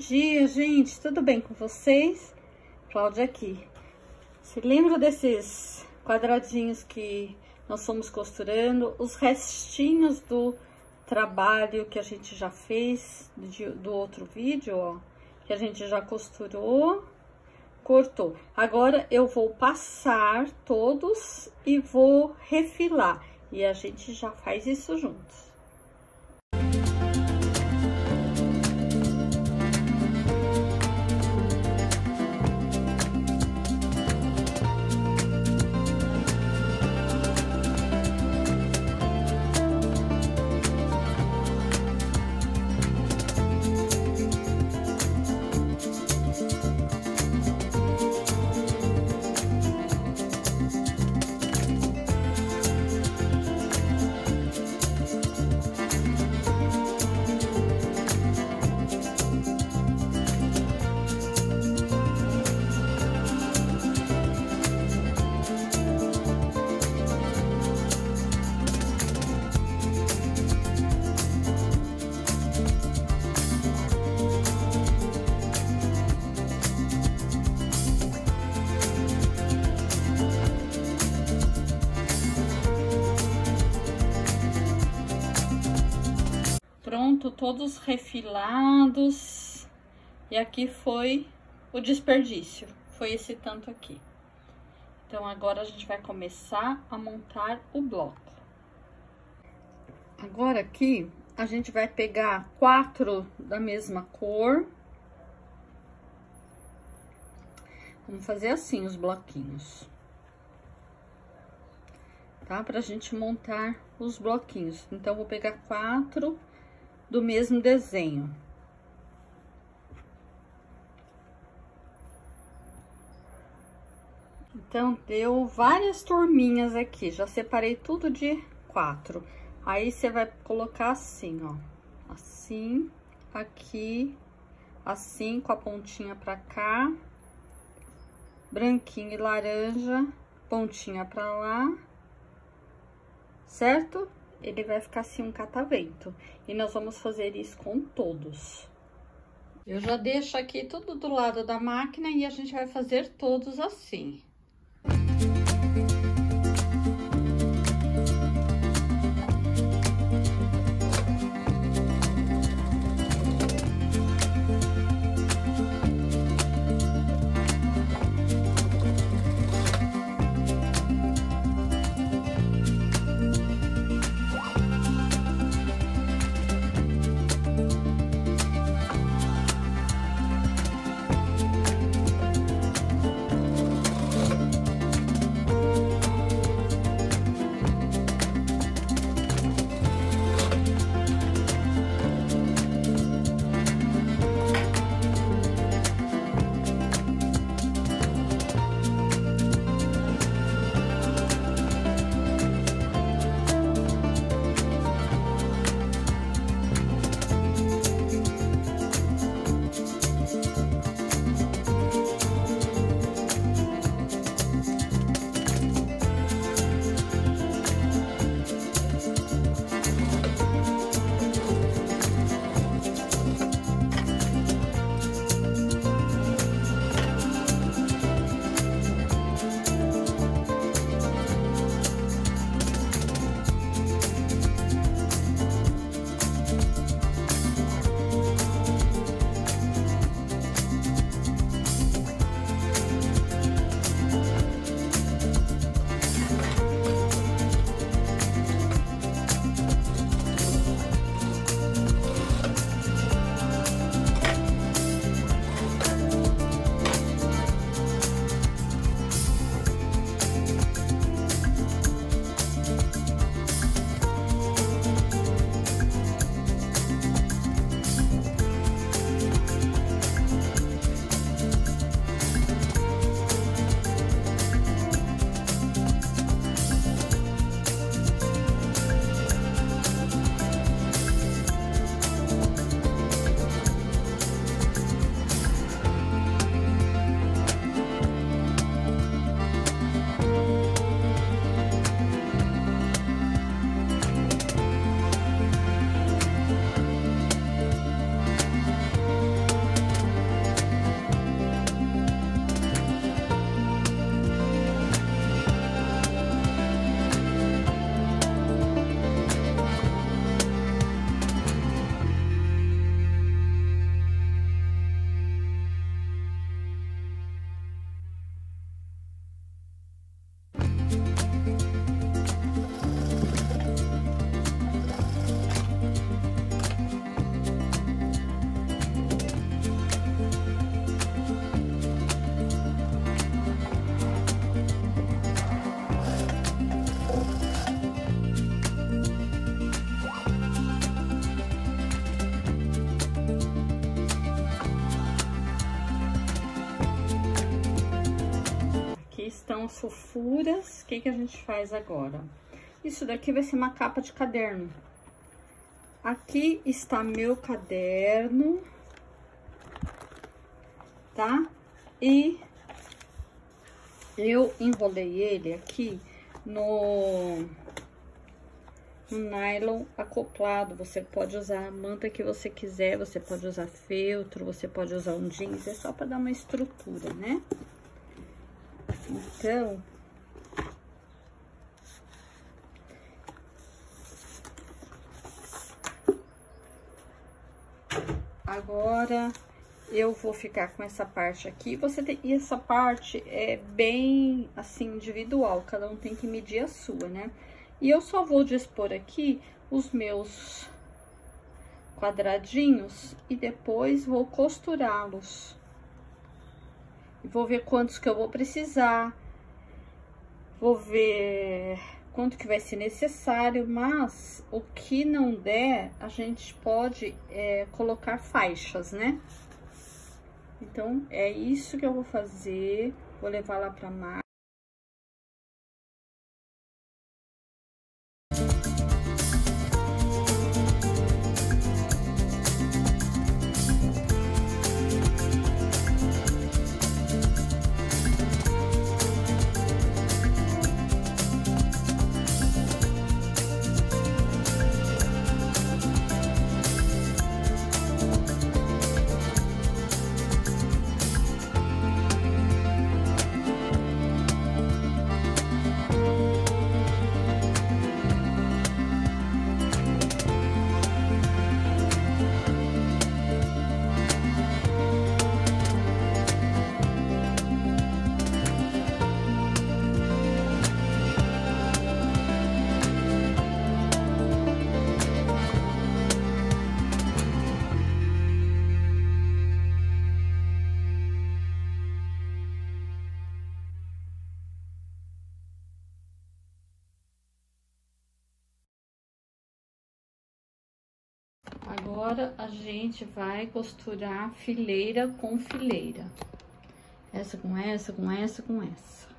dia, gente. Tudo bem com vocês? Cláudia aqui. Se lembra desses quadradinhos que nós fomos costurando? Os restinhos do trabalho que a gente já fez do, do outro vídeo, ó. Que a gente já costurou, cortou. Agora, eu vou passar todos e vou refilar. E a gente já faz isso juntos. Todos refilados. E aqui foi o desperdício, foi esse tanto aqui. Então, agora a gente vai começar a montar o bloco. Agora aqui, a gente vai pegar quatro da mesma cor. Vamos fazer assim os bloquinhos. Tá? Pra gente montar os bloquinhos. Então, vou pegar quatro do mesmo desenho. Então, deu várias turminhas aqui, já separei tudo de quatro. Aí, você vai colocar assim, ó, assim, aqui, assim, com a pontinha pra cá, branquinho e laranja, pontinha pra lá, certo? Ele vai ficar assim um catavento. E nós vamos fazer isso com todos. Eu já deixo aqui tudo do lado da máquina e a gente vai fazer todos assim. Fofuras. O que que a gente faz agora? Isso daqui vai ser uma capa de caderno. Aqui está meu caderno, tá? E eu enrolei ele aqui no, no nylon acoplado. Você pode usar a manta que você quiser, você pode usar feltro, você pode usar um jeans, é só para dar uma estrutura, né? Então, Agora, eu vou ficar com essa parte aqui. Você tem, e essa parte é bem, assim, individual. Cada um tem que medir a sua, né? E eu só vou dispor aqui os meus quadradinhos e depois vou costurá-los. Vou ver quantos que eu vou precisar. Vou ver quanto que vai ser necessário, mas o que não der, a gente pode é, colocar faixas, né? Então, é isso que eu vou fazer, vou levar lá pra máquina. Agora, a gente vai costurar fileira com fileira. Essa com essa, com essa, com essa.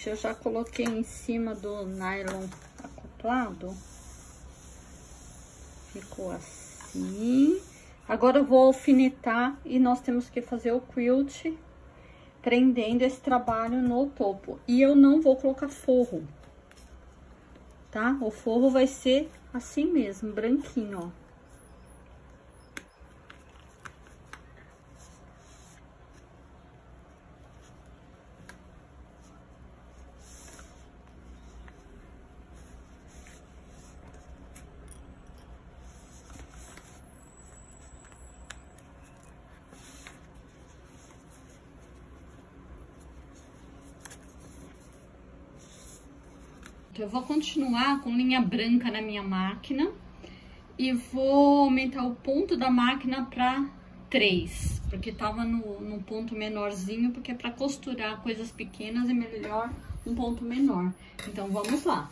Gente, eu já coloquei em cima do nylon acoplado. Ficou assim. Agora eu vou alfinetar e nós temos que fazer o quilt prendendo esse trabalho no topo. E eu não vou colocar forro, tá? O forro vai ser assim mesmo, branquinho, ó. Eu vou continuar com linha branca na minha máquina e vou aumentar o ponto da máquina para 3, porque tava no, no ponto menorzinho, porque é para costurar coisas pequenas é melhor um ponto menor. Então, vamos lá.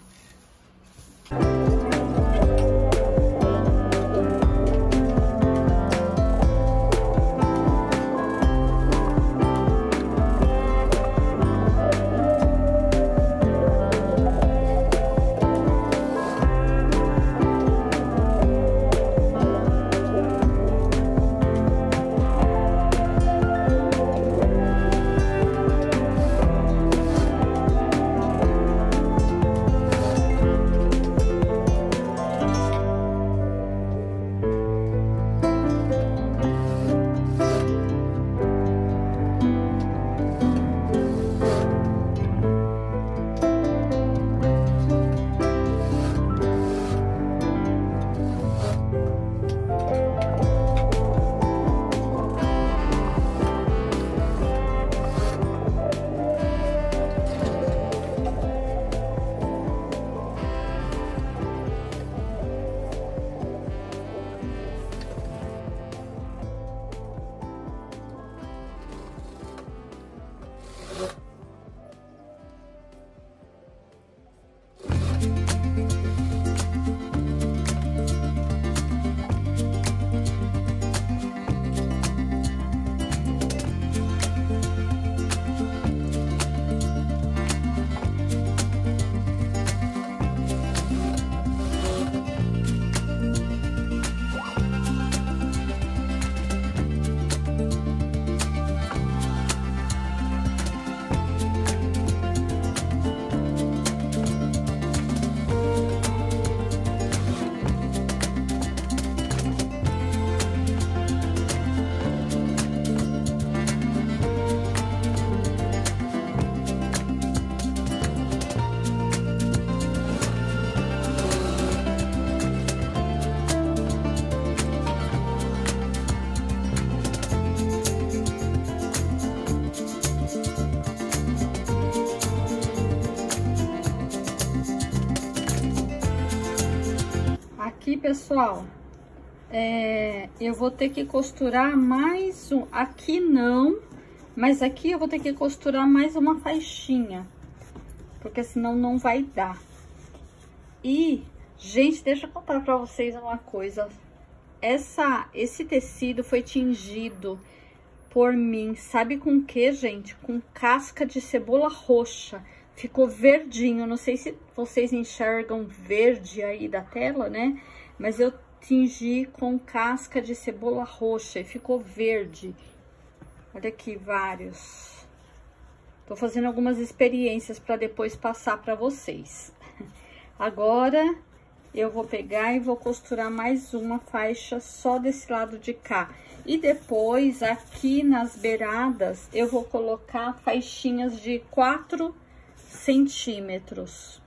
Pessoal, é, eu vou ter que costurar mais um, aqui não, mas aqui eu vou ter que costurar mais uma faixinha, porque senão não vai dar. E, gente, deixa eu contar pra vocês uma coisa. Essa, esse tecido foi tingido por mim, sabe com que, gente? Com casca de cebola roxa. Ficou verdinho, não sei se vocês enxergam verde aí da tela, né? Mas eu tingi com casca de cebola roxa e ficou verde. Olha aqui, vários. Tô fazendo algumas experiências para depois passar para vocês. Agora, eu vou pegar e vou costurar mais uma faixa só desse lado de cá. E depois, aqui nas beiradas, eu vou colocar faixinhas de 4 centímetros.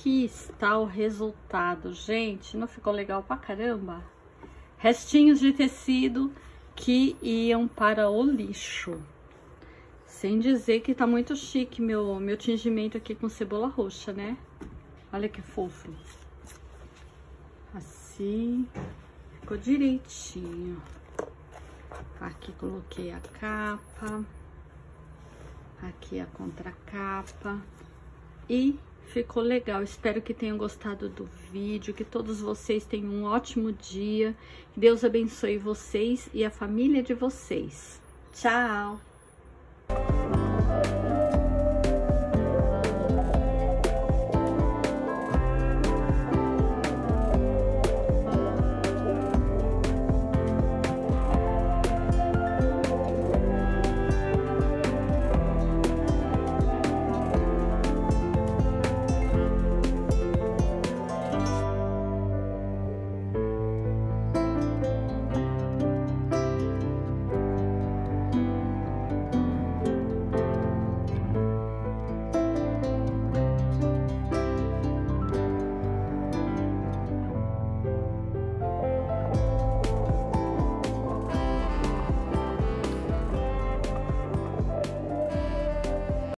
Aqui está o resultado. Gente, não ficou legal pra caramba? Restinhos de tecido que iam para o lixo. Sem dizer que tá muito chique meu, meu tingimento aqui com cebola roxa, né? Olha que fofo. Assim, ficou direitinho. Aqui coloquei a capa. Aqui a contracapa. E ficou legal. Espero que tenham gostado do vídeo, que todos vocês tenham um ótimo dia. Deus abençoe vocês e a família de vocês. Tchau!